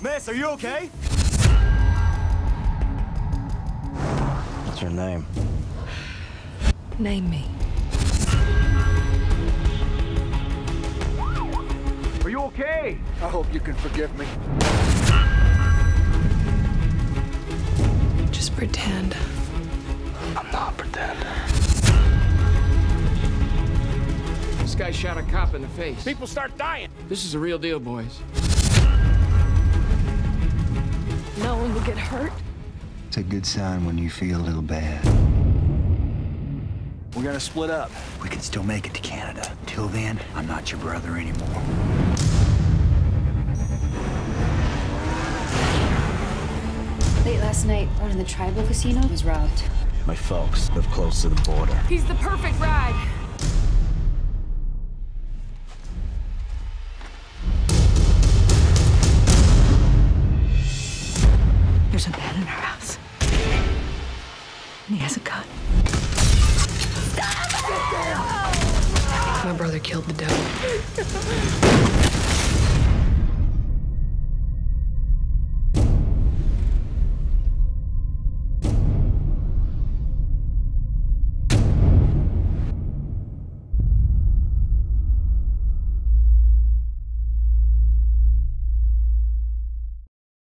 Miss, are you okay? What's your name? Name me. Are you okay? I hope you can forgive me. Just pretend. I'm not pretending. This guy shot a cop in the face. People start dying. This is a real deal, boys. No one will get hurt. It's a good sign when you feel a little bad. We're gonna split up. We can still make it to Canada. Till then, I'm not your brother anymore. Late last night, one in the tribal casino was robbed. My folks live close to the border. He's the perfect ride. And he has a gun. My brother killed the devil.